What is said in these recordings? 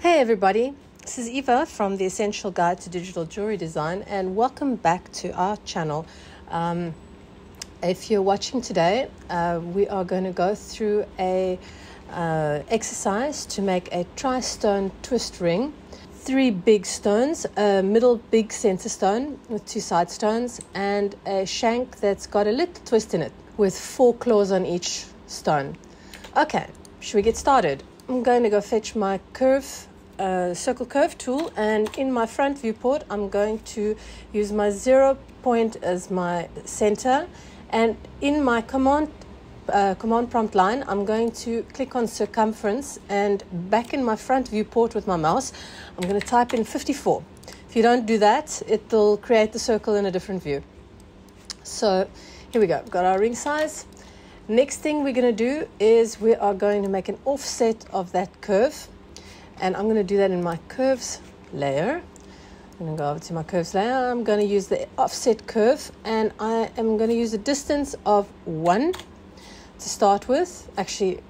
Hey everybody, this is Eva from the Essential Guide to Digital Jewelry Design, and welcome back to our channel. Um, if you're watching today, uh, we are going to go through a uh, exercise to make a tri-stone twist ring. Three big stones, a middle big center stone with two side stones, and a shank that's got a little twist in it with four claws on each stone. Okay, should we get started? I'm going to go fetch my curve circle curve tool and in my front viewport I'm going to use my zero point as my center. And in my command uh, command prompt line I'm going to click on circumference and back in my front viewport with my mouse I'm going to type in 54 if you don't do that it'll create the circle in a different view. So here we go. Got our ring size. Next thing we're going to do is we are going to make an offset of that curve and I'm going to do that in my curves layer. I'm going to go over to my curves layer. I'm going to use the offset curve and I am going to use a distance of 1 to start with. Actually,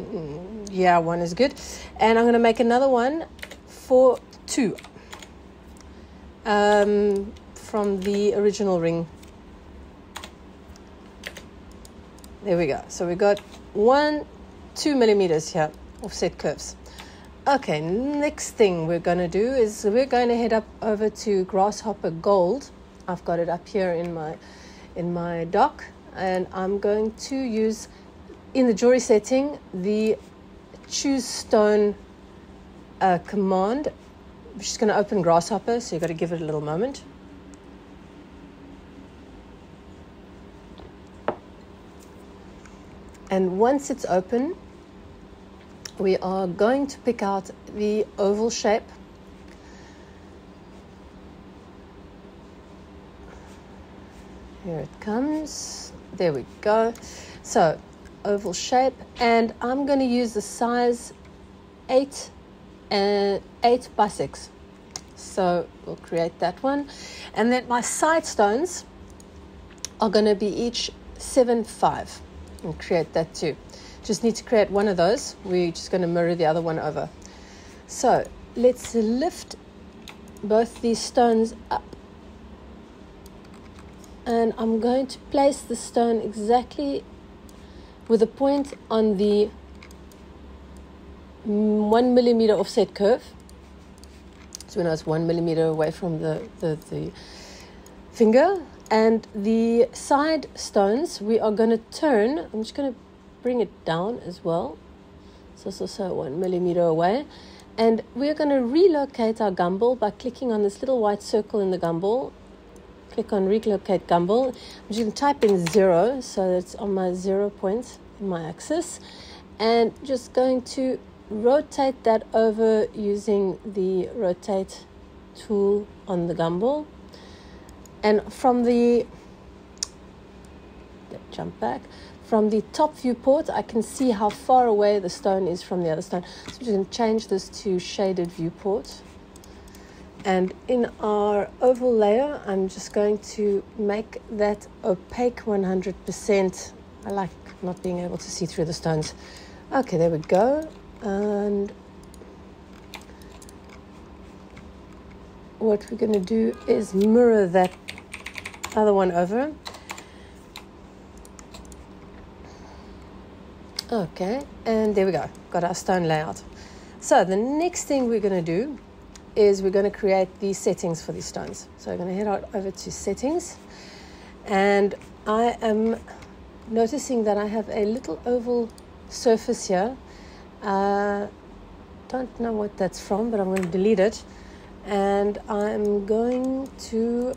mm, yeah, 1 is good. And I'm going to make another one for 2 um, from the original ring. There we go. So we got 1, 2 millimeters here, offset curves. Okay, next thing we're going to do is we're going to head up over to Grasshopper Gold. I've got it up here in my in my dock and I'm going to use in the jewelry setting the choose stone uh, command which is going to open Grasshopper so you've got to give it a little moment. And once it's open, we are going to pick out the oval shape. Here it comes. There we go. So, oval shape, and I'm going to use the size 8 and 8 by 6. So, we'll create that one. And then my side stones are going to be each 7 5 and create that too. Just need to create one of those. We're just going to mirror the other one over. So let's lift both these stones up. And I'm going to place the stone exactly with a point on the mm, one millimeter offset curve. So when I was one millimeter away from the, the, the finger. And the side stones we are going to turn. I'm just going to bring it down as well. So, so, so one millimeter away. And we're going to relocate our gumball by clicking on this little white circle in the gumball. Click on relocate gumball. I'm just going to type in zero so it's on my zero point in my axis. And just going to rotate that over using the rotate tool on the gumball. And from the jump back from the top viewport, I can see how far away the stone is from the other stone. So I'm just going to change this to shaded viewport. And in our oval layer, I'm just going to make that opaque 100%. I like not being able to see through the stones. Okay, there we go. And what we're going to do is mirror that other one over. Okay, and there we go. Got our stone layout. So the next thing we're going to do is we're going to create the settings for these stones. So I'm going to head out over to settings, and I am noticing that I have a little oval surface here. Uh, don't know what that's from, but I'm going to delete it, and I'm going to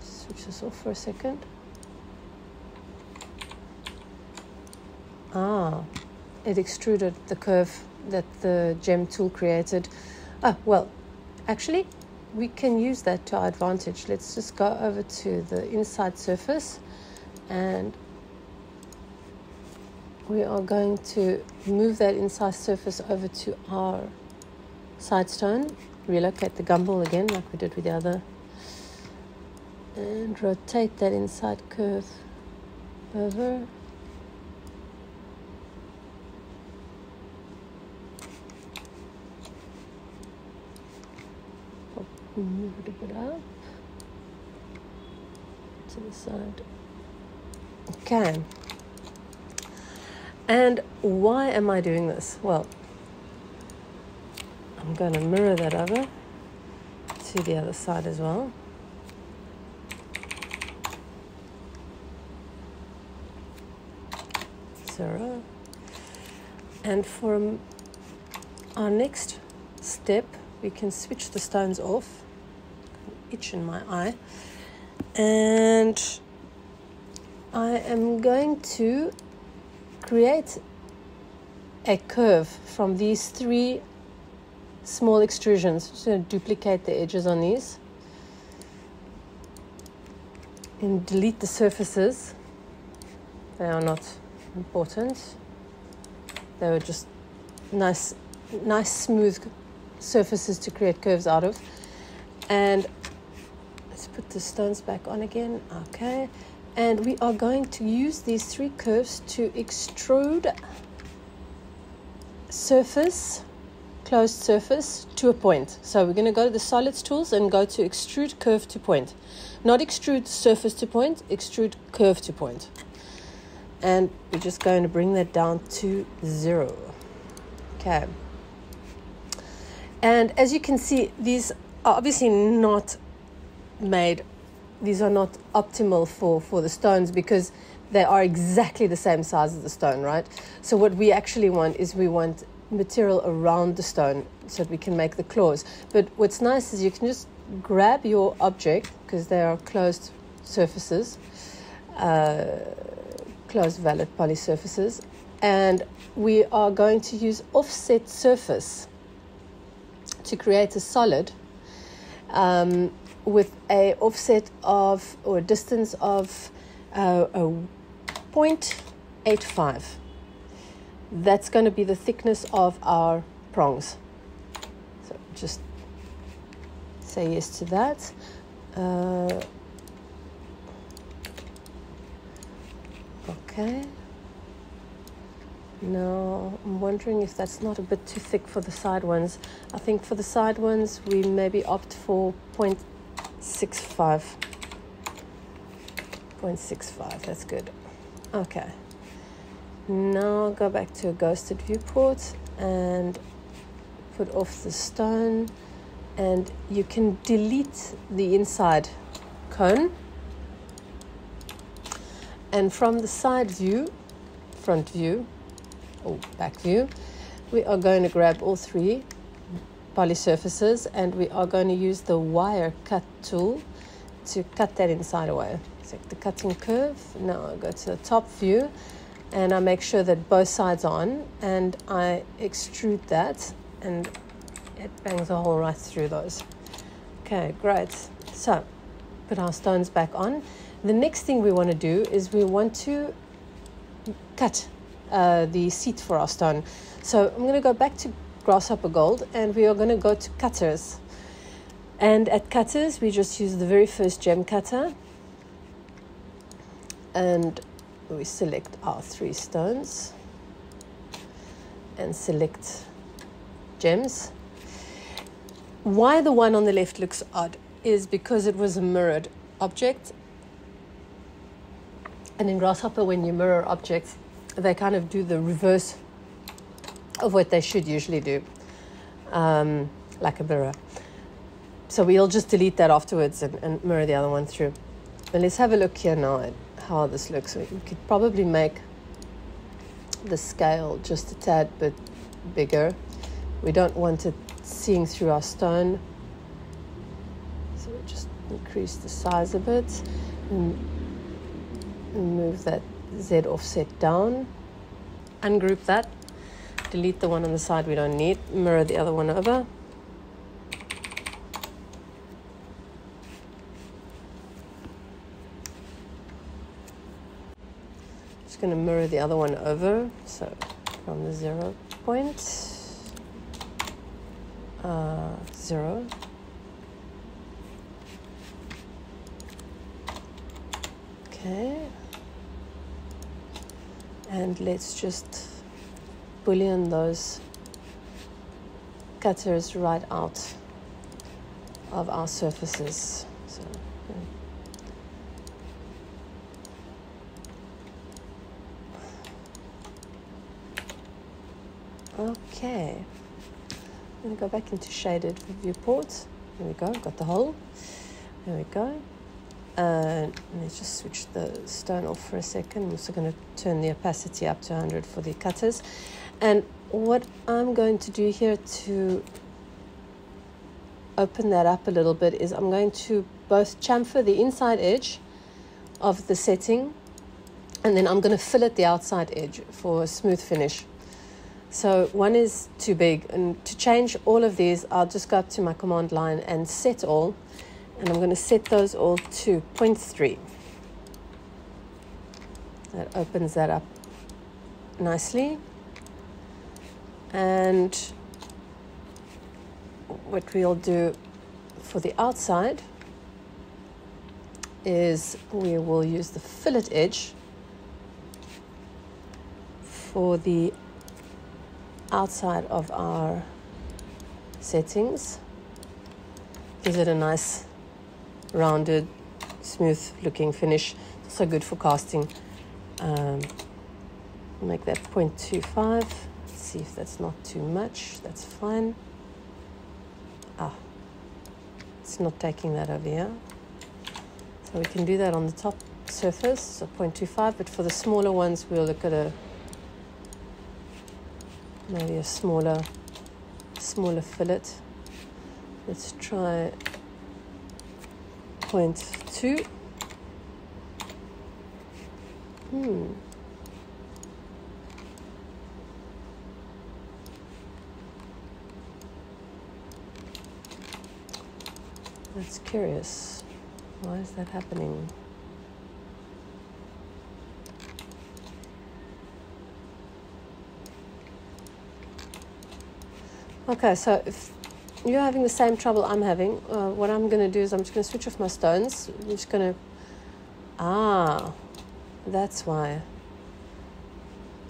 switch this off for a second. Ah, it extruded the curve that the gem tool created. Ah, well, actually, we can use that to our advantage. Let's just go over to the inside surface and we are going to move that inside surface over to our side stone, relocate the gumball again like we did with the other, and rotate that inside curve over Move it up to the side. Okay. And why am I doing this? Well, I'm going to mirror that over to the other side as well. Zero. And for our next step, we can switch the stones off. Itch in my eye. And I am going to create a curve from these three small extrusions. To duplicate the edges on these and delete the surfaces. They are not important. They were just nice, nice smooth surfaces to create curves out of. And the stones back on again. Okay. And we are going to use these three curves to extrude surface, closed surface to a point. So we're going to go to the solids tools and go to extrude curve to point. Not extrude surface to point, extrude curve to point. And we're just going to bring that down to zero. Okay. And as you can see, these are obviously not made these are not optimal for, for the stones because they are exactly the same size as the stone, right? So what we actually want is we want material around the stone so that we can make the claws. But what's nice is you can just grab your object because they are closed surfaces, uh, closed valid poly surfaces, and we are going to use offset surface to create a solid. Um, with a offset of or distance of uh, a 0.85. That's going to be the thickness of our prongs. So just say yes to that. Uh, okay. No, I'm wondering if that's not a bit too thick for the side ones. I think for the side ones, we maybe opt for 0.85 six five point six five. That's good. Okay. Now go back to a ghosted viewport and put off the stone, and you can delete the inside cone. And from the side view, front view, or back view, we are going to grab all three poly surfaces and we are going to use the wire cut tool to cut that inside away. So the cutting curve, now I go to the top view and I make sure that both sides are on and I extrude that and it bangs a hole right through those. Okay, great. So put our stones back on. The next thing we want to do is we want to cut uh, the seat for our stone. So I'm going to go back to Grasshopper Gold and we are going to go to cutters. And at cutters, we just use the very first gem cutter and we select our three stones and select gems. Why the one on the left looks odd is because it was a mirrored object. And in Grasshopper, when you mirror objects, they kind of do the reverse of what they should usually do, um, like a mirror. So we'll just delete that afterwards and, and mirror the other one through. But let's have a look here now at how this looks. We could probably make the scale just a tad bit bigger. We don't want it seeing through our stone. So we just increase the size a bit and move that Z offset down. Ungroup that delete the one on the side we don't need, mirror the other one over. Just going to mirror the other one over, so from the zero point, uh, zero. Okay. And let's just boolean those cutters right out of our surfaces. So, Okay, I'm to go back into shaded viewport. There we go, got the hole. There we go. Uh, let's just switch the stone off for a second. I'm also going to turn the opacity up to 100 for the cutters. And what I'm going to do here to open that up a little bit is I'm going to both chamfer the inside edge of the setting and then I'm going to fillet the outside edge for a smooth finish. So one is too big and to change all of these I'll just go up to my command line and set all and I'm going to set those all to 0.3. That opens that up nicely. And what we'll do for the outside is we will use the fillet edge for the outside of our settings. Gives it a nice rounded, smooth looking finish. Also good for casting. Um, make that 0.25. See if that's not too much. That's fine. Ah, it's not taking that over here. So we can do that on the top surface, so 0.25, but for the smaller ones, we'll look at a maybe a smaller, smaller fillet. Let's try 0.2. Hmm. That's curious. Why is that happening? Okay, so if you're having the same trouble I'm having, uh, what I'm going to do is I'm just going to switch off my stones. I'm just going to. Ah, that's why.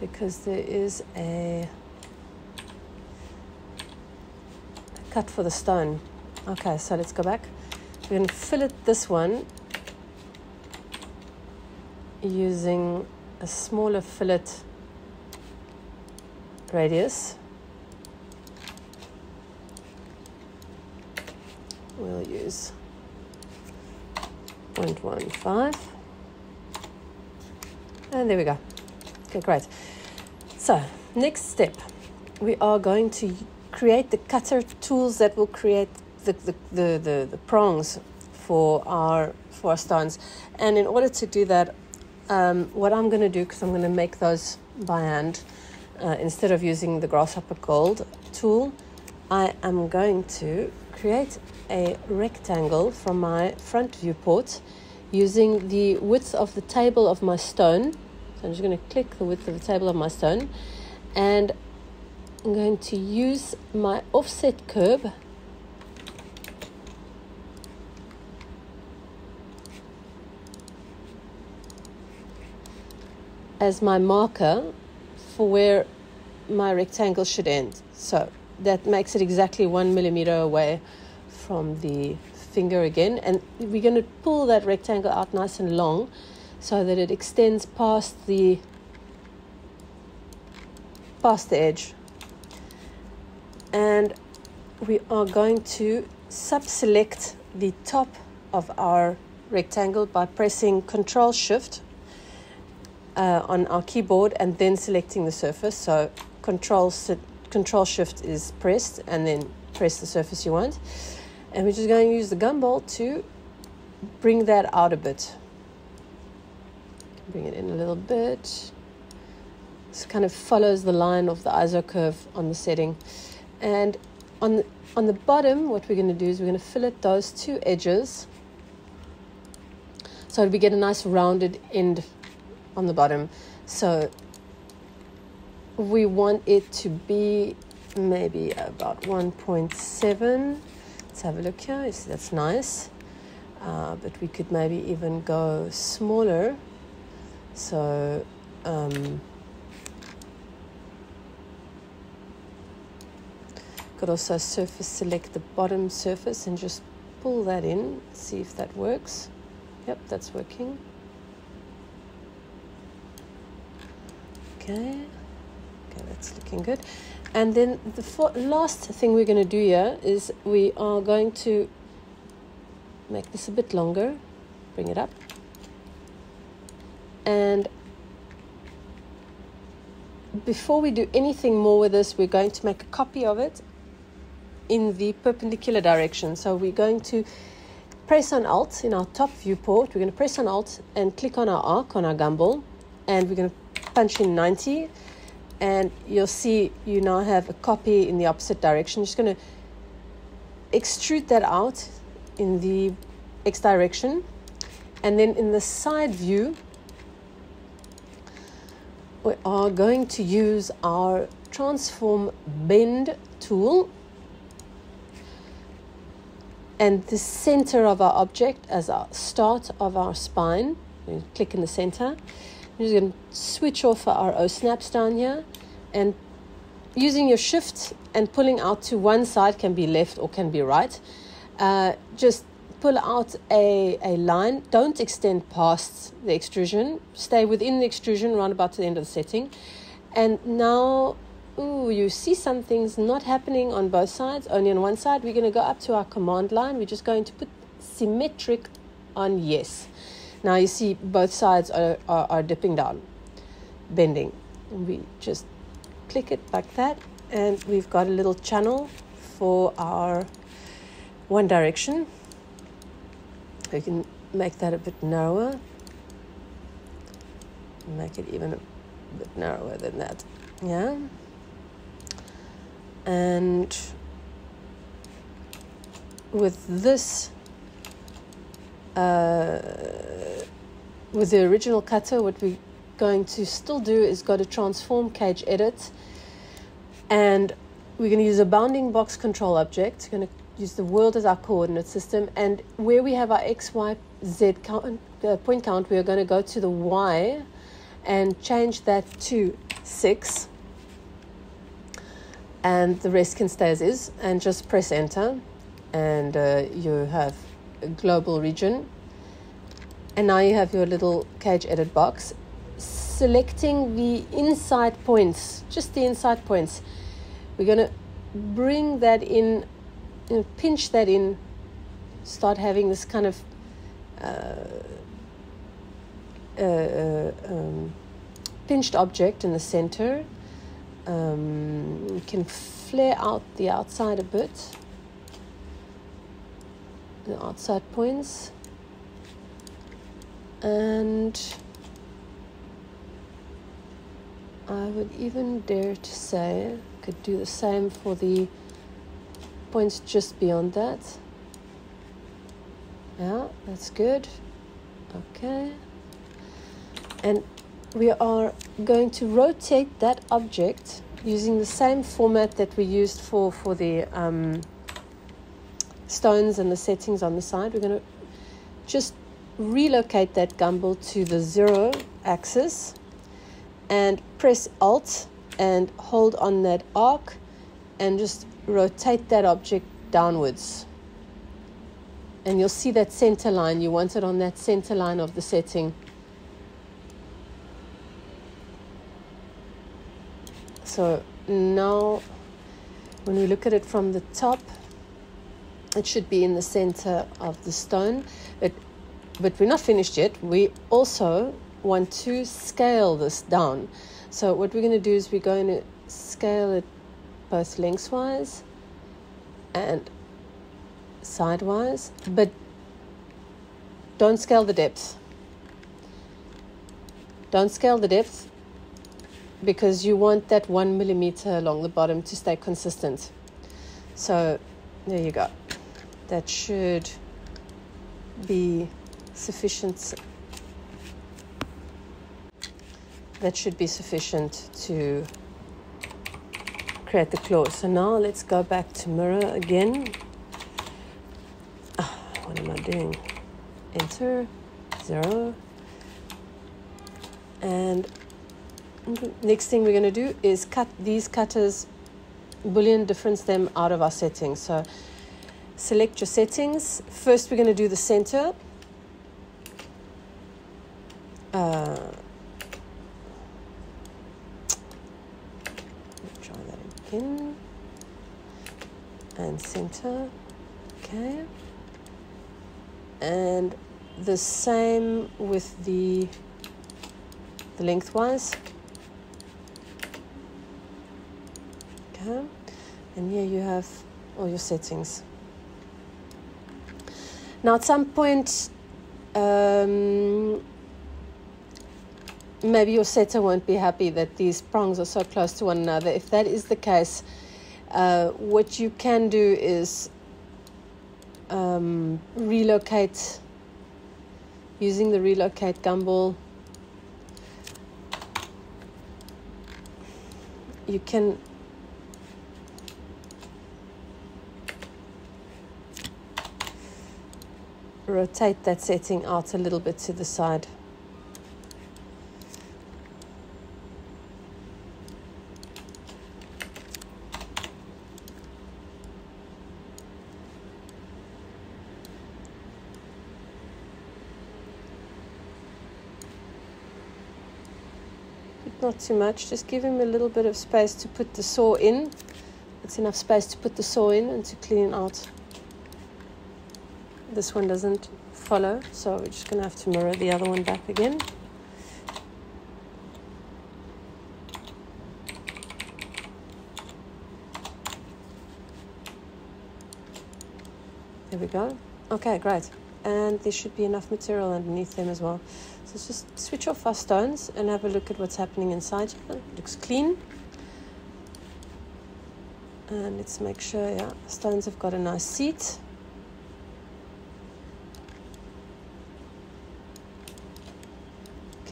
Because there is a, a cut for the stone. Okay, so let's go back. We're going to fillet this one using a smaller fillet radius. we'll use 0.15 and there we go. Okay great. So next step. We are going to create the cutter tools that will create the, the, the, the, the prongs for our for our stones and in order to do that um, what I'm going to do because I'm going to make those by hand uh, instead of using the grasshopper gold tool I am going to create a rectangle from my front viewport using the width of the table of my stone. So I'm just going to click the width of the table of my stone and I'm going to use my offset curve as my marker for where my rectangle should end. So that makes it exactly one millimeter away from the finger again and we're going to pull that rectangle out nice and long so that it extends past the past the edge and we are going to sub-select the top of our rectangle by pressing control shift uh, on our keyboard and then selecting the surface. So control control shift is pressed and then press the surface you want. And we're just going to use the gumball to bring that out a bit. Bring it in a little bit. This kind of follows the line of the iso curve on the setting. And on the, on the bottom what we're going to do is we're going to fillet those two edges. So we get a nice rounded end on the bottom. So we want it to be maybe about 1.7 let's have a look here. See that's nice. Uh, but we could maybe even go smaller. So um, could also surface select the bottom surface and just pull that in, see if that works. Yep, that's working. Okay, okay, that's looking good. And then the last thing we're going to do here is we are going to make this a bit longer, bring it up. And before we do anything more with this, we're going to make a copy of it in the perpendicular direction. So we're going to press on Alt in our top viewport. We're going to press on Alt and click on our arc on our gumball, and we're going to punch in 90. And you'll see you now have a copy in the opposite direction. Just going to extrude that out in the X direction. And then in the side view, we are going to use our transform bend tool and the center of our object as our start of our spine. Click in the center. We're just going to switch off our O snaps down here and using your shift and pulling out to one side can be left or can be right. Uh, just pull out a, a line. Don't extend past the extrusion. Stay within the extrusion around about to the end of the setting. And now ooh, you see something's not happening on both sides, only on one side. We're going to go up to our command line. We're just going to put symmetric on yes. Now you see both sides are, are, are dipping down, bending. We just click it like that, and we've got a little channel for our one direction. We can make that a bit narrower, make it even a bit narrower than that. Yeah and with this uh, with the original cutter what we're going to still do is go to transform cage edit. And we're going to use a bounding box control object. We're going to use the world as our coordinate system. And where we have our x y z count, uh, point count we are going to go to the y and change that to 6 and the rest can stay as is. And just press enter. And uh, you have global region. And now you have your little cage edit box. Selecting the inside points just the inside points. We're going to bring that in you know, pinch that in. Start having this kind of uh, uh, uh um, pinched object in the center. Um, you can flare out the outside a bit, the outside points, and I would even dare to say could do the same for the points just beyond that. Yeah, that's good. Okay. And we are going to rotate that object using the same format that we used for, for the um, stones and the settings on the side. We're going to just relocate that gumball to the zero axis and press Alt and hold on that arc and just rotate that object downwards. And you'll see that center line. You want it on that center line of the setting. So now when we look at it from the top, it should be in the center of the stone. But, but we're not finished yet. We also want to scale this down. So what we're going to do is we're going to scale it both lengthwise and sidewise, but don't scale the depth. Don't scale the depth because you want that one millimeter along the bottom to stay consistent. So there you go. That should be sufficient. That should be sufficient to create the claw. So now let's go back to mirror again. Oh, what am I doing? Enter, zero. And Next thing we're going to do is cut these cutters, boolean difference them out of our settings. So select your settings. First, we're going to do the center. Uh, try that again. And center. Okay. And the same with the the lengthwise. Okay. And here you have all your settings. Now, at some point, um, maybe your setter won't be happy that these prongs are so close to one another. If that is the case, uh, what you can do is um, relocate using the relocate gumball. You can rotate that setting out a little bit to the side. Not too much, just give him a little bit of space to put the saw in. It's enough space to put the saw in and to clean out this one doesn't follow so we're just going to have to mirror the other one back again. There we go. Okay great. And there should be enough material underneath them as well. So let's just switch off our stones and have a look at what's happening inside. It looks clean. And let's make sure yeah stones have got a nice seat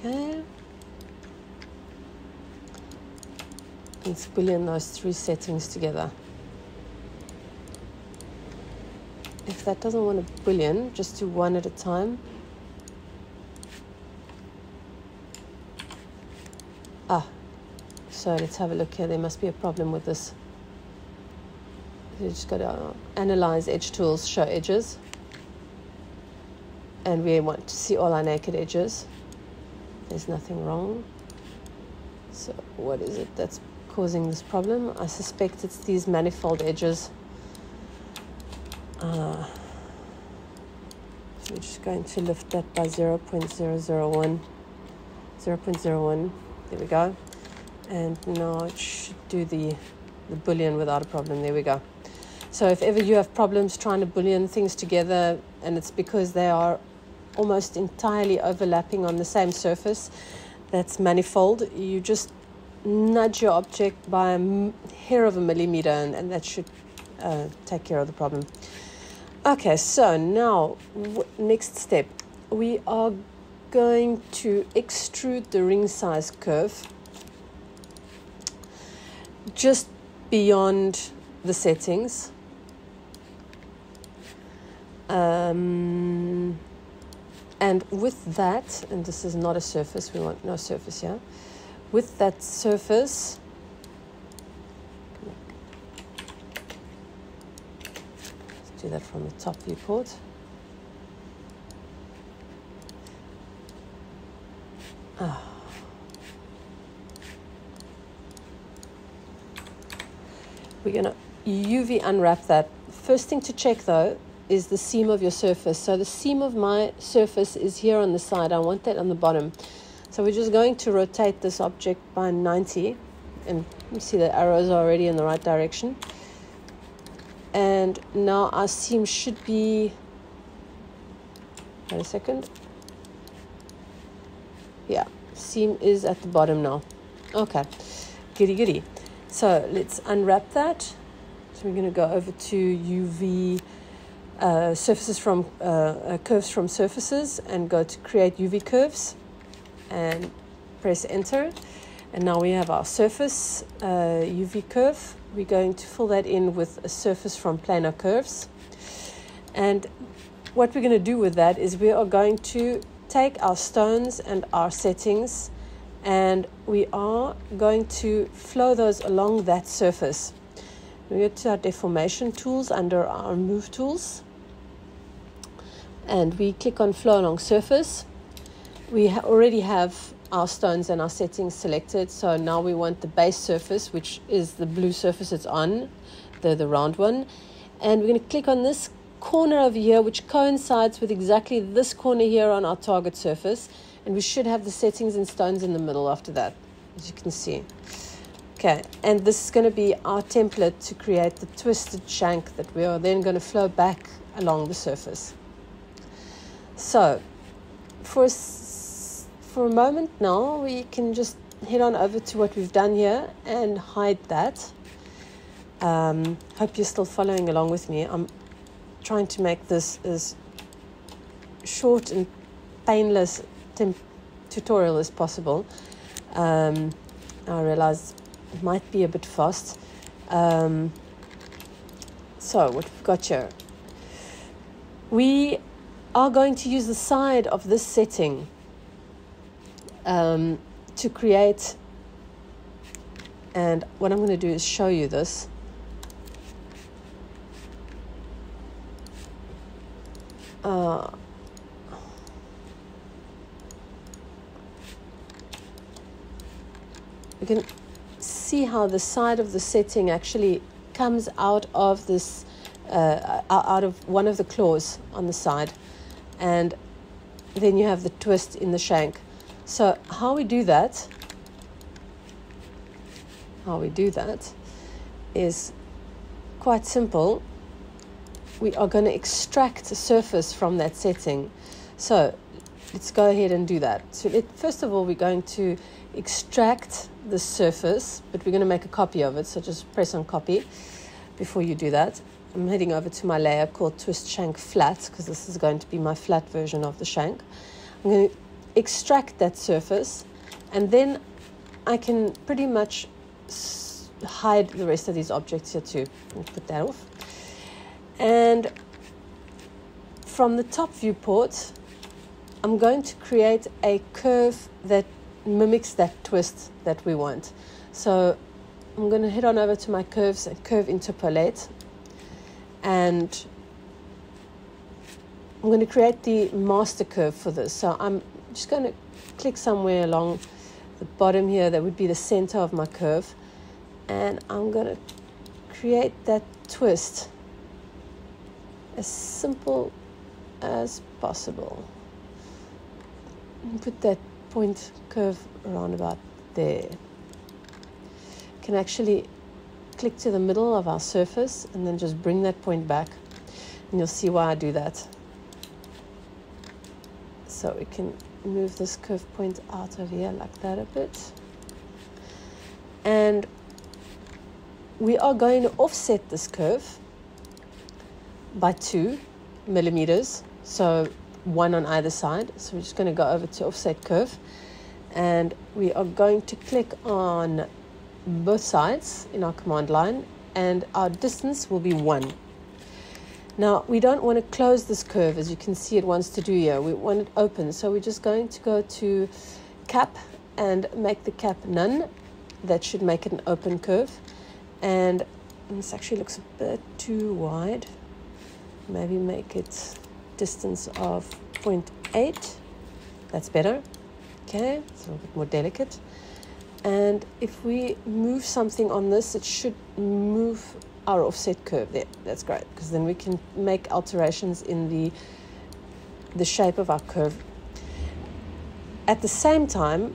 Okay. Let's boolean those three settings together. If that doesn't want a boolean, just do one at a time. Ah, so let's have a look here. There must be a problem with this. You just got to analyze edge tools, show edges. And we want to see all our naked edges. There's nothing wrong. So what is it that's causing this problem? I suspect it's these manifold edges. Uh, so we're just going to lift that by 0 0.001. 0 0.01, there we go. And now it should do the, the boolean without a problem. There we go. So if ever you have problems trying to boolean things together and it's because they are almost entirely overlapping on the same surface that's manifold, you just nudge your object by a hair of a millimeter and, and that should uh, take care of the problem. Okay, so now next step, we are going to extrude the ring size curve just beyond the settings. Um, and with that, and this is not a surface, we want no surface here. With that surface, let's do that from the top viewport. Ah. We're going to UV unwrap that. First thing to check though is the seam of your surface. So the seam of my surface is here on the side. I want that on the bottom. So we're just going to rotate this object by 90 and you see the arrows are already in the right direction. And now our seam should be, wait a second. Yeah, seam is at the bottom now. Okay, goody goody. So let's unwrap that. So we're going to go over to UV uh, surfaces from uh, uh, curves from surfaces and go to create UV curves and press enter. And now we have our surface UV uh, curve. We're going to fill that in with a surface from planar curves. And what we're going to do with that is we are going to take our stones and our settings and we are going to flow those along that surface. We go to our deformation tools under our move tools and we click on flow along surface. We already have our stones and our settings selected. So now we want the base surface, which is the blue surface it's on, the, the round one. And we're going to click on this corner over here, which coincides with exactly this corner here on our target surface. And we should have the settings and stones in the middle after that, as you can see. Okay, and this is going to be our template to create the twisted shank that we are then going to flow back along the surface. So, for a, for a moment now, we can just head on over to what we've done here and hide that. Um, hope you're still following along with me. I'm trying to make this as short and painless tutorial as possible. Um, I realize it might be a bit fast. Um, so, what we've got here. We are going to use the side of this setting um, to create and what I'm going to do is show you this. Uh, you can see how the side of the setting actually comes out of this uh, out of one of the claws on the side and then you have the twist in the shank. So how we do that, how we do that is quite simple. We are going to extract a surface from that setting. So let's go ahead and do that. So let, first of all, we're going to extract the surface, but we're going to make a copy of it. So just press on copy before you do that. I'm heading over to my layer called Twist Shank Flat because this is going to be my flat version of the shank. I'm going to extract that surface and then I can pretty much hide the rest of these objects here too. I'll put that off. And from the top viewport, I'm going to create a curve that mimics that twist that we want. So I'm going to head on over to my curves and curve interpolate and I'm going to create the master curve for this. So I'm just going to click somewhere along the bottom here that would be the center of my curve and I'm going to create that twist as simple as possible. And put that point curve around about there. Can actually click to the middle of our surface and then just bring that point back and you'll see why I do that. So we can move this curve point out of here like that a bit. And we are going to offset this curve by two millimeters, so one on either side. So we're just going to go over to offset curve and we are going to click on both sides in our command line and our distance will be 1. Now we don't want to close this curve as you can see it wants to do here. We want it open so we're just going to go to cap and make the cap none. That should make it an open curve and this actually looks a bit too wide. Maybe make it distance of 0.8. That's better. Okay, it's a little bit more delicate. And if we move something on this, it should move our offset curve there. That's great because then we can make alterations in the, the shape of our curve. At the same time,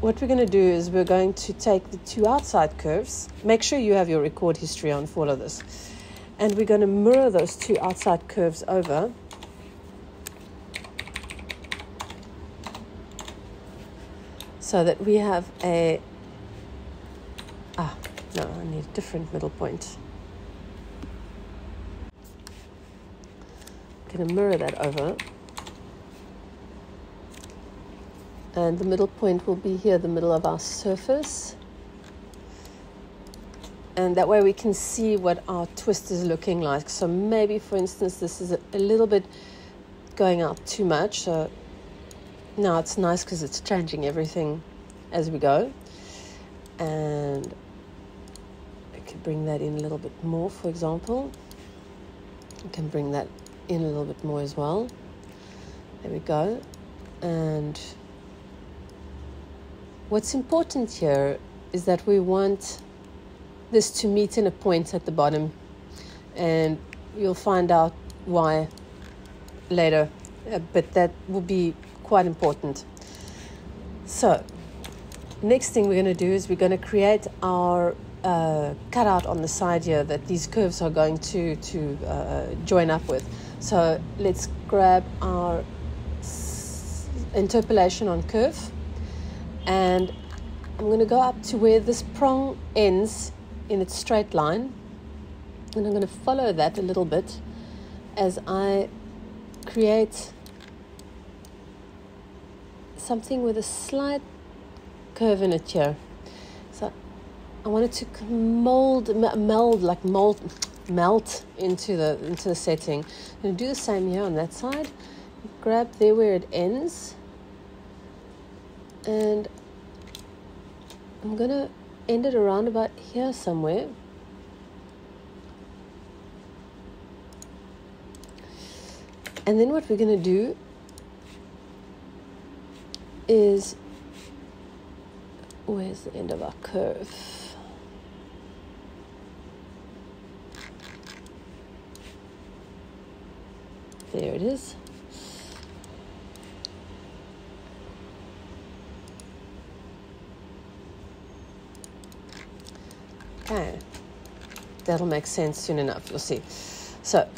what we're going to do is we're going to take the two outside curves. Make sure you have your record history on for all of this. And we're going to mirror those two outside curves over so that we have a ah no I need a different middle point. I'm going to mirror that over. And the middle point will be here the middle of our surface. And that way we can see what our twist is looking like. So maybe for instance this is a, little bit going out too much. So now it's nice because it's changing everything as we go. And bring that in a little bit more, for example. You can bring that in a little bit more as well. There we go. And what's important here is that we want this to meet in a point at the bottom. And you'll find out why later, uh, but that will be quite important. So, next thing we're going to do is we're going to create our uh, cutout on the side here that these curves are going to to uh, join up with. So let's grab our interpolation on curve and I'm going to go up to where this prong ends in its straight line and I'm going to follow that a little bit as I create something with a slight curve in it here. I wanted to mold, meld, like mold, melt into the into the setting. I'm to do the same here on that side. Grab there where it ends, and I'm to end it around about here somewhere. And then what we're to do is where's the end of our curve? There it is. Okay, that'll make sense soon enough, you'll see. So,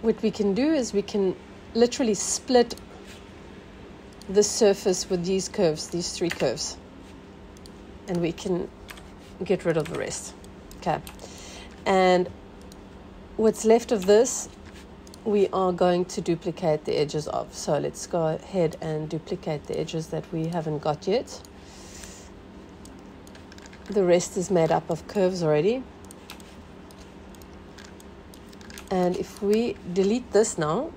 what we can do is we can literally split the surface with these curves, these three curves, and we can get rid of the rest. Okay, and what's left of this we are going to duplicate the edges of. So let's go ahead and duplicate the edges that we haven't got yet. The rest is made up of curves already. And if we delete this now,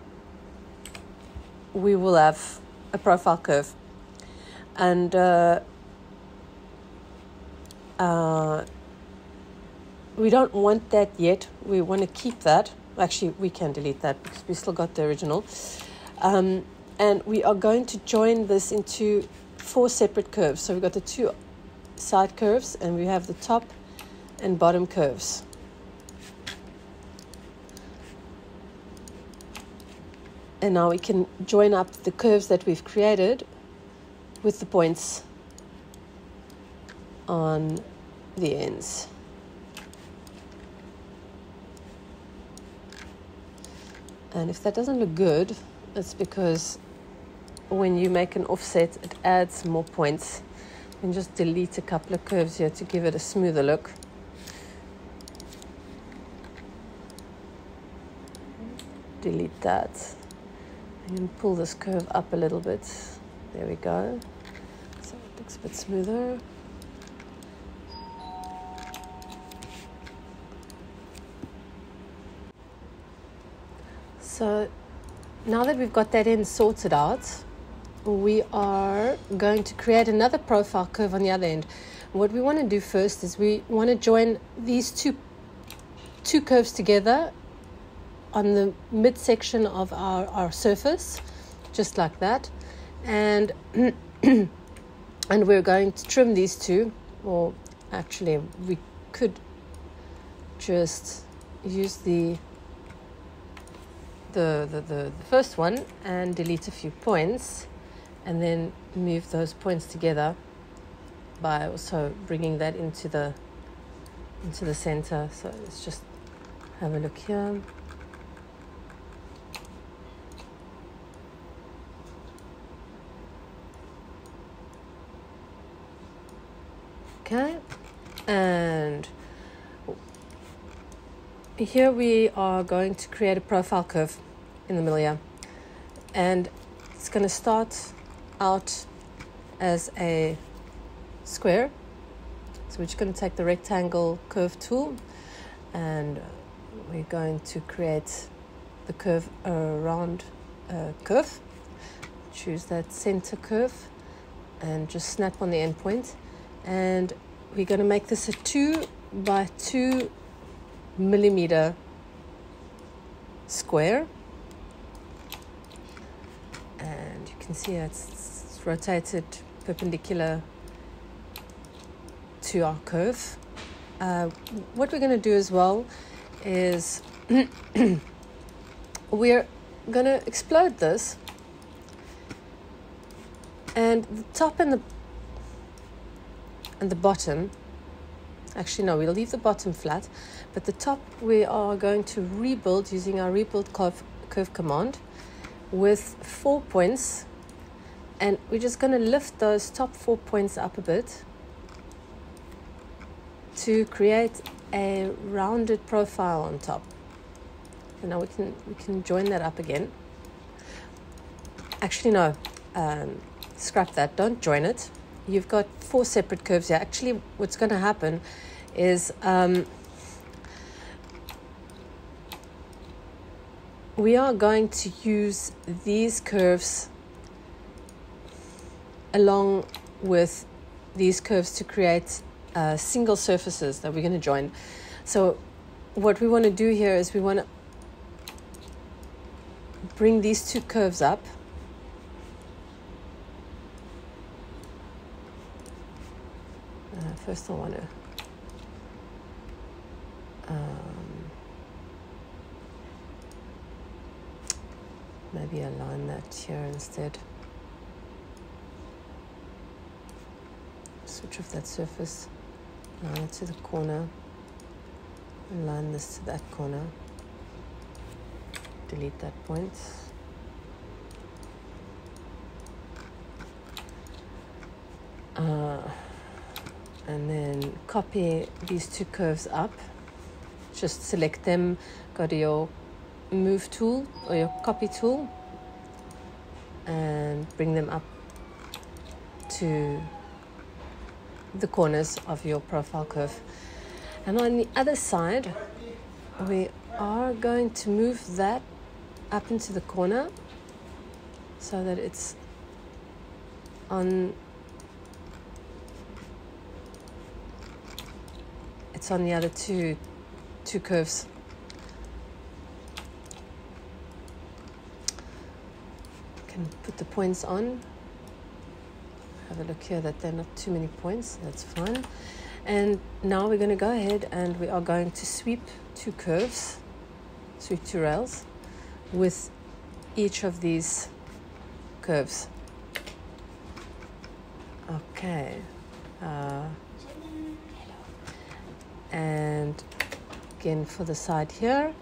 we will have a profile curve. And uh, uh, we don't want that yet. We want to keep that Actually, we can delete that because we still got the original. Um, and we are going to join this into four separate curves. So we've got the two side curves and we have the top and bottom curves. And now we can join up the curves that we've created with the points on the ends. And if that doesn't look good, it's because when you make an offset, it adds more points. And just delete a couple of curves here to give it a smoother look. Delete that. And pull this curve up a little bit. There we go. So it looks a bit smoother. So now that we've got that end sorted out, we are going to create another profile curve on the other end. What we want to do first is we want to join these two two curves together on the midsection of our, our surface, just like that. And and we're going to trim these two, or actually we could just use the the, the, the, first one and delete a few points and then move those points together by also bringing that into the into the center. So let's just have a look here. Okay. And here we are going to create a profile curve in the middle here. And it's going to start out as a square. So we're just going to take the rectangle curve tool and we're going to create the curve around a curve. Choose that center curve and just snap on the endpoint. And we're going to make this a 2 by 2 millimeter square. And you can see it's, it's rotated perpendicular to our curve. Uh, what we're going to do as well is we're going to explode this. And the top and the and the bottom actually no we'll leave the bottom flat. But the top we are going to rebuild using our rebuild curve, curve command with four points. And we're just going to lift those top four points up a bit to create a rounded profile on top. And now we can we can join that up again. Actually no um, scrap that. Don't join it. You've got four separate curves here. Actually what's going to happen is um, we are going to use these curves along with these curves to create uh, single surfaces that we're going to join. So what we want to do here is we want to bring these two curves up. Uh, first I want to um, maybe align that here instead. Switch off that surface, align it to the corner, align this to that corner, delete that point. Uh, and then copy these two curves up. Just select them, go to your move tool or your copy tool and bring them up to the corners of your profile curve. And on the other side, we are going to move that up into the corner so that it's on it's on the other two two curves. Can put the points on. Have a look here that there are not too many points. That's fine. And now we're going to go ahead and we are going to sweep two curves, sweep two rails with each of these curves. Okay. Uh, and again for the side here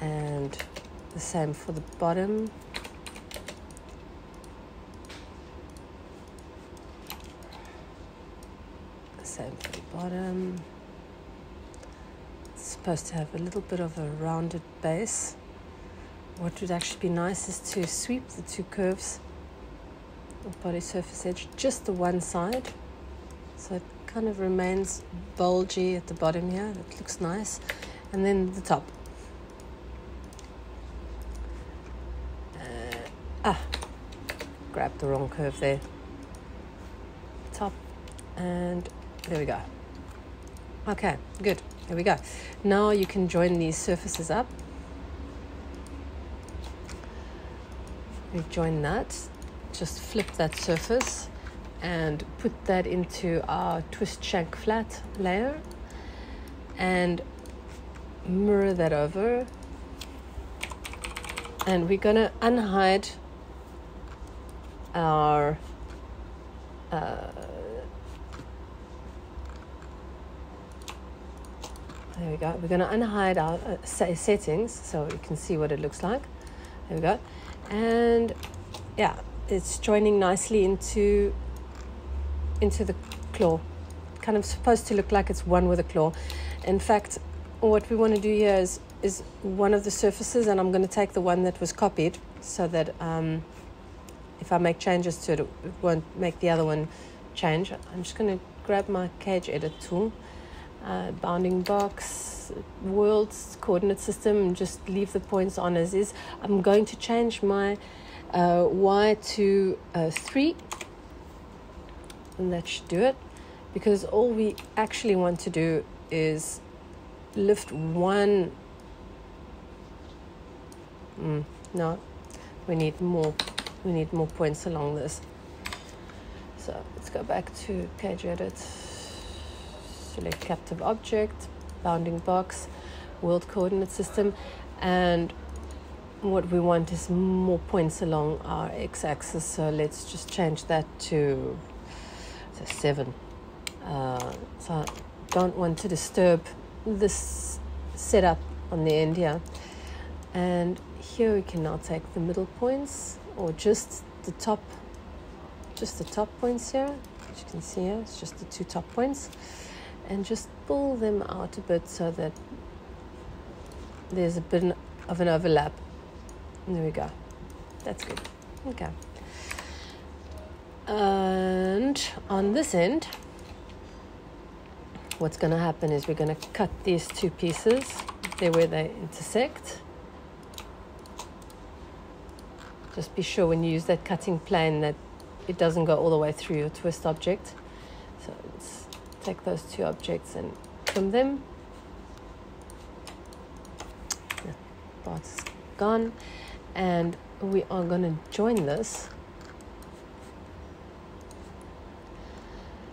and the same for the bottom the same for the bottom it's supposed to have a little bit of a rounded base what would actually be nice is to sweep the two curves of body surface edge just the one side so it kind of remains bulgy at the bottom here. It looks nice. And then the top. Ah, grabbed the wrong curve there. Top. And there we go. Okay, good. There we go. Now you can join these surfaces up. We've joined that. Just flip that surface and put that into our twist shank flat layer and mirror that over and we're going to unhide our uh, there we go we're going to unhide our uh, settings so you can see what it looks like there we go and yeah it's joining nicely into into the claw. Kind of supposed to look like it's one with a claw. In fact, what we want to do here is, is one of the surfaces, and I'm going to take the one that was copied so that um, if I make changes to it, it won't make the other one change. I'm just going to grab my cage edit tool, uh, bounding box, world's coordinate system, and just leave the points on as is. I'm going to change my uh, Y to uh, 3 and that should do it. Because all we actually want to do is lift one. Mm, no. We need more we need more points along this. So let's go back to cage edit. Select captive object bounding box world coordinate system and what we want is more points along our x-axis. So let's just change that to so 7 uh, so I don't want to disturb this setup on the end here. And here we can now take the middle points or just the top just the top points here as you can see here it's just the two top points. And just pull them out a bit so that there's a bit of an overlap. There we go. That's good. Okay. And on this end what's going to happen is we're going to cut these two pieces. There where they intersect just be sure when you use that cutting plane that it doesn't go all the way through your twist object. So let's take those two objects and trim them. The part's gone. And we are going to join this.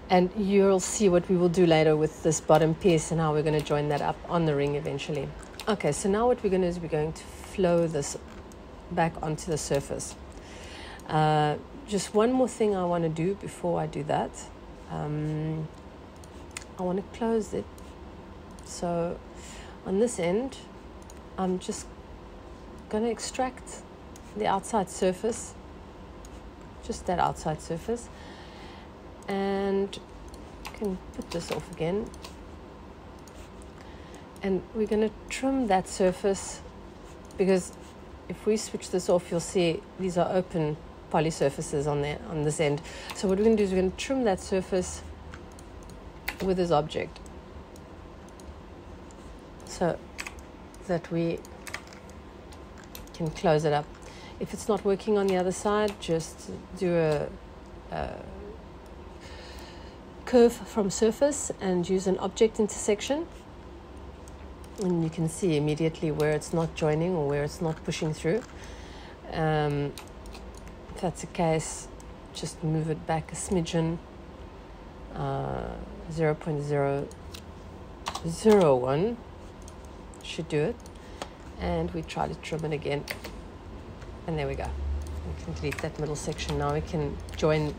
And you'll see what we will do later with this bottom piece and how we're going to join that up on the ring eventually. Okay so now what we're going to do is we're going to flow this back onto the surface. Uh, just one more thing I want to do before I do that. Um, I want to close it. So on this end I'm just going to extract the outside surface, just that outside surface, and can put this off again. And we're going to trim that surface because if we switch this off, you'll see these are open poly surfaces on there on this end. So what we're going to do is we're going to trim that surface with this object so that we can close it up. If it's not working on the other side, just do a, a curve from surface and use an object intersection. And you can see immediately where it's not joining or where it's not pushing through. Um, if that's the case, just move it back a smidgen, uh, 0.001 should do it. And we try to trim it again. And there we go. We can delete that middle section. Now we can join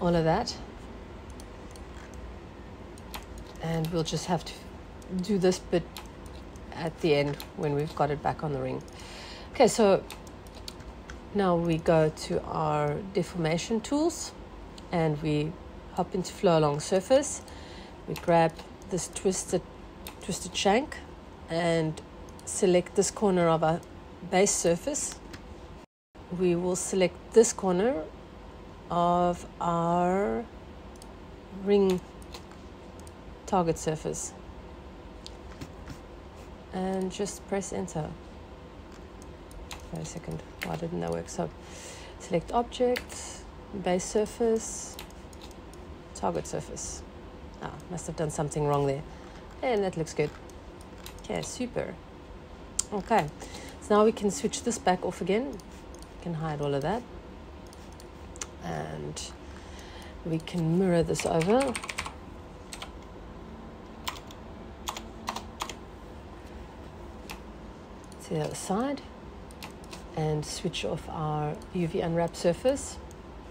all of that. And we'll just have to do this bit at the end when we've got it back on the ring. Okay so now we go to our deformation tools and we hop into flow along surface. We grab this twisted twisted shank and select this corner of our base surface. We will select this corner of our ring target surface and just press enter. Wait a second, why didn't that work? So select object, base surface, target surface. Ah, must have done something wrong there. And that looks good. Okay, super. Okay, so now we can switch this back off again. We can hide all of that. And we can mirror this over. The other side. And switch off our UV unwrap surface.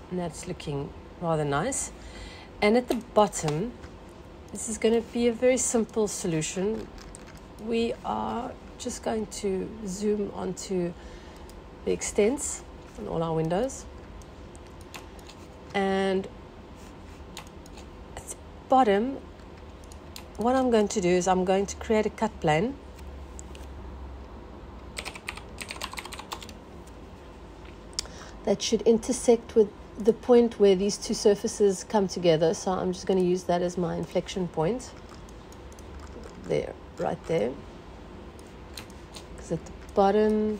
And that's looking rather nice. And at the bottom, this is going to be a very simple solution. We are just going to zoom onto the extents on all our windows. And at the bottom, what I'm going to do is I'm going to create a cut plane. That should intersect with the point where these two surfaces come together. So I'm just going to use that as my inflection point. There, right there Because at the bottom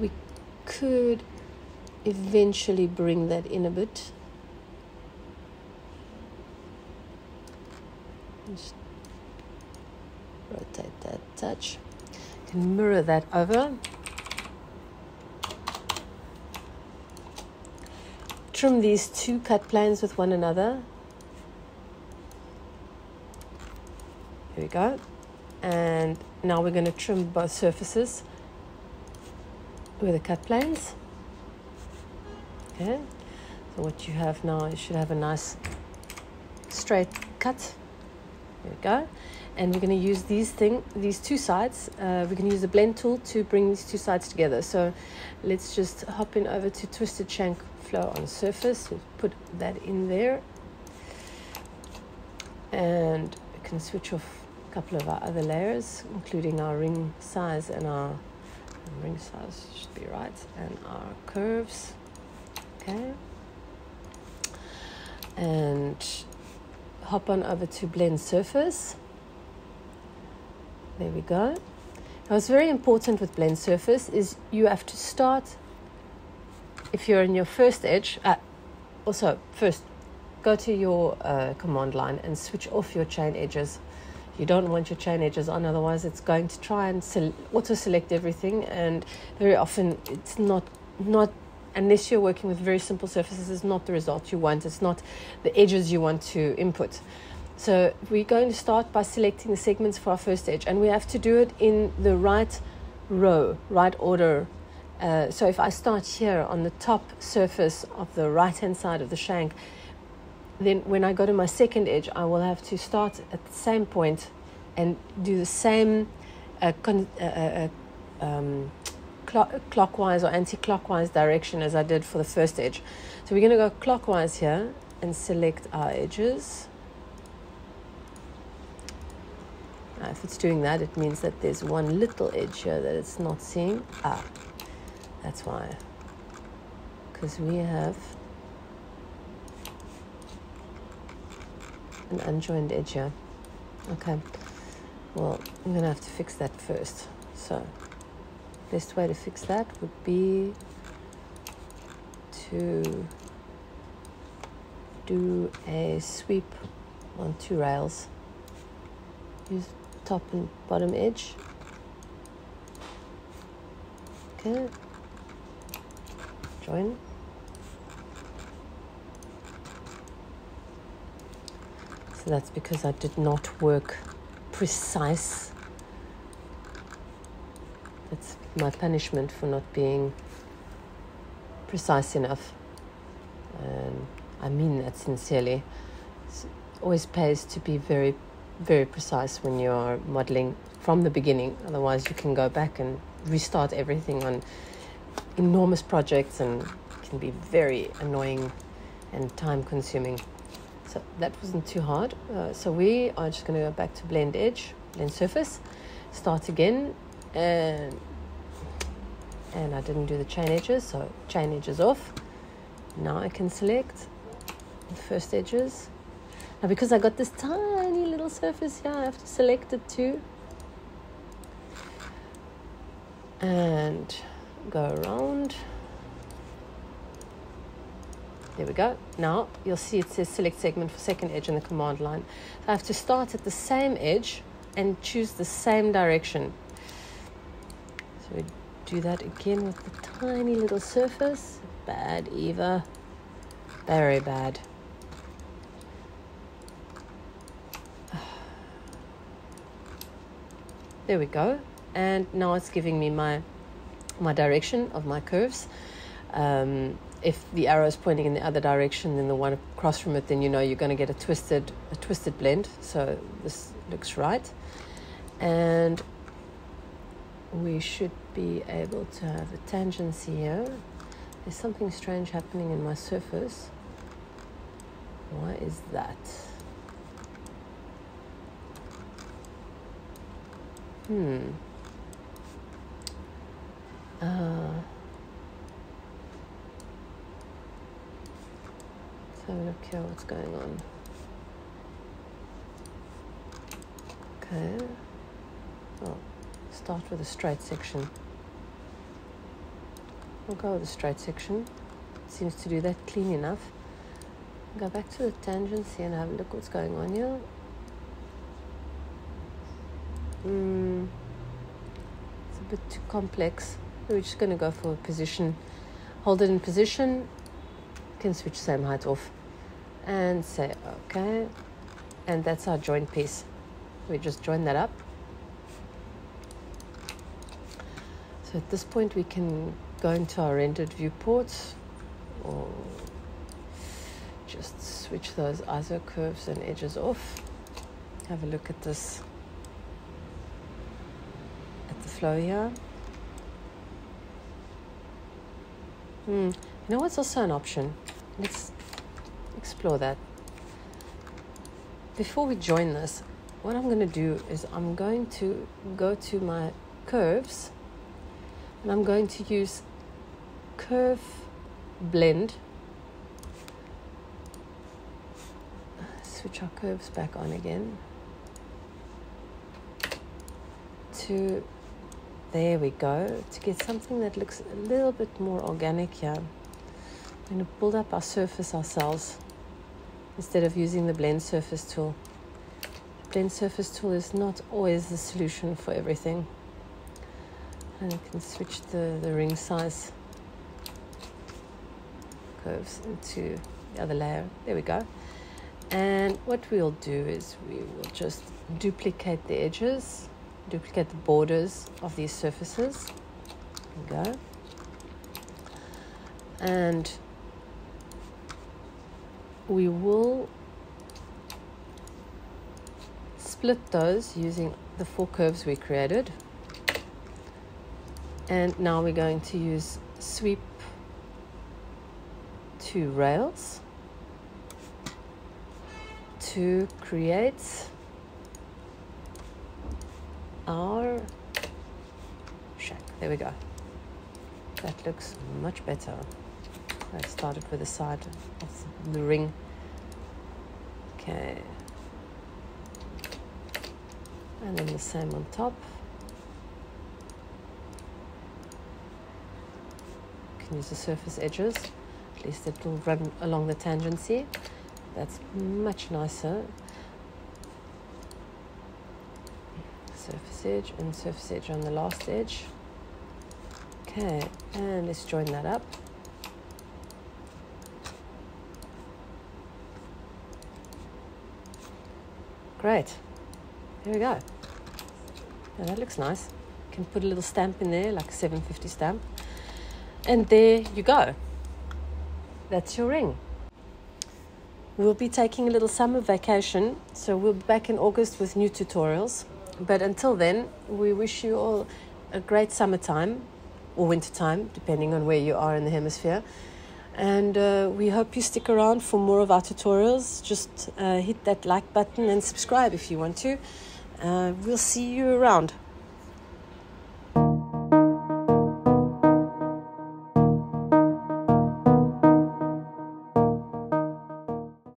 we could eventually bring that in a bit Just rotate that touch. Can mirror that over. Trim these two cut planes with one another. Here we go. And now we're going to trim both surfaces with the cut planes. Okay. So what you have now, you should have a nice straight cut. There we go. And we're going to use these thing, these two sides. Uh, we can use the blend tool to bring these two sides together. So let's just hop in over to twisted shank flow on surface. Put that in there. And we can switch off a couple of our other layers, including our ring size and our ring size should be right, and our curves. Okay. And hop on over to blend surface. There we go. Now, what's very important with blend surface is you have to start, if you're in your first edge, uh, also first go to your uh, command line and switch off your chain edges. You don't want your chain edges on, otherwise it's going to try and auto-select everything, and very often it's not not unless you're working with very simple surfaces, is not the result you want. It's not the edges you want to input. So we're going to start by selecting the segments for our first edge, and we have to do it in the right row, right order. Uh, so if I start here on the top surface of the right-hand side of the shank, then when I go to my second edge, I will have to start at the same point and do the same uh, con- uh, uh, uh um, clockwise or anti-clockwise direction as I did for the first edge. So we're going to go clockwise here and select our edges. If it's doing that, it means that there's one little edge here that it's not seeing. Ah, that's why. Because we have an unjoined edge here. Okay, well, I'm going to have to fix that first. So best way to fix that would be to do a sweep on two rails use top and bottom edge okay join so that's because I did not work precise that's my punishment for not being precise enough. And I mean that sincerely. It always pays to be very, very precise when you are modeling from the beginning. Otherwise, you can go back and restart everything on enormous projects and can be very annoying and time consuming. So that wasn't too hard. Uh, so we are just going to go back to blend edge, blend surface, start again, and and I didn't do the chain edges so chain edges off now I can select the first edges now because I got this tiny little surface here I have to select it too and go around there we go. Now you'll see it says select segment for second edge in the command line. So I have to start at the same edge and choose the same direction. So we do that again with the tiny little surface. Bad, Eva. Very bad. There we go. And now it's giving me my my direction of my curves. Um, if the arrow is pointing in the other direction than the one across from it, then you know you're going to get a twisted a twisted blend. So this looks right. And we should be able to have a tangency here. There's something strange happening in my surface. Why is that? Hmm. Uh, a look here what's going on. Okay. Oh start with a straight section. We'll go with a straight section. Seems to do that clean enough. Go back to the tangency and have a look what's going on here. mm, it's a bit too complex. We're just going to go for position. Hold it in position. Can switch same height off. And say okay. And that's our joint piece. We just join that up. So at this point we can go into our rendered viewport or just switch those iso curves and edges off. Have a look at this, at the flow here. Hmm. You know what's also an option? Let's explore that. Before we join this, what I'm going to do is I'm going to go to my curves and I'm going to use curve blend switch our curves back on again to there we go. To get something that looks a little bit more organic here. I'm going to build up our surface ourselves instead of using the blend surface tool. The blend surface tool is not always the solution for everything. And you can switch the, the ring size curves into the other layer. There we go. And what we'll do is we will just duplicate the edges duplicate the borders of these surfaces. There we go. And we will split those using the four curves we created. And now we're going to use sweep two rails to create our shank. There we go. That looks much better. I started with the side of the ring. Okay. And then the same on top. You can use the surface edges at least it will run along the tangency that's much nicer surface edge and surface edge on the last edge okay and let's join that up great there we go now that looks nice can put a little stamp in there like a 750 stamp and there you go. That's your ring. We'll be taking a little summer vacation, so we'll be back in August with new tutorials. But until then, we wish you all a great summertime or wintertime, depending on where you are in the hemisphere. And uh, we hope you stick around for more of our tutorials. Just uh, hit that like button and subscribe if you want to. Uh, we'll see you around.